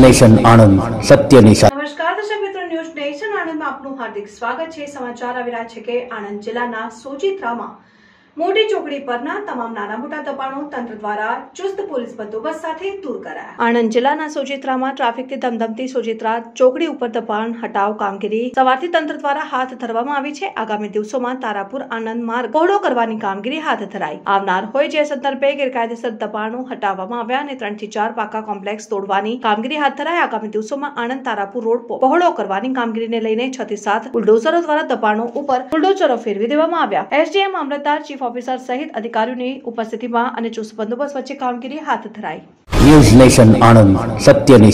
Nation Anand સત્યની સાથે નમસ્કાર દર્શક મિત્રો, ન્યૂઝ નેશન આણંદમાં આપનું હાર્દિક સ્વાગત છે. સમાચાર આવી રહ્યા છે કે આણંદ જિલ્લાના સોજિત્રામાં મોટી ચોકડી પરના તમામ નાના મોટા દબાણો તંત્ર દ્વારા ચુસ્ત પોલીસ બંદોબસ્ત સાથે દૂર કરાયા. આણંદ જિલ્લાના સોજિત્રામાં ટ્રાફિકથી ધમધમતી સોજિત્રા ચોકડી ઉપર દબાણ હટાવ કામગીરી સવારથી તંત્ર દ્વારા હાથ ધરવામાં આવી છે. આગામી દિવસોમાં તારાપુર આનંદ માર્ગ પહોળો કરવાની કામગીરી હાથ ધરાઈ. આવનાર હોય જે સંદર્ભે ગેરકાયદેસર દબાણો હટાવવામાં આવ્યા અને ત્રણથી ચાર પાકા કોમ્પ્લેક્સ તોડવાની કામગીરી હાથ ધરાઈ, આગામી દિવસોમાં આણંદ તારાપુર રોડ પહોળો કરવાની કામગીરીને લઈને છ થી સાત બુલડોઝરો દ્વારા દબાણો ઉપર બુલડોઝરો ફેરવી દેવામાં આવ્યા. એસડીએમ મામલતદાર ચીફ ઓફિસર સહિત અધિકારીઓની ઉપસ્થિતિમાં અને ચુસ્ત બંદોબસ્ત વચ્ચે કામગીરી હાથ ધરાઈ. ન્યૂઝ નેશન આણંદ સત્યની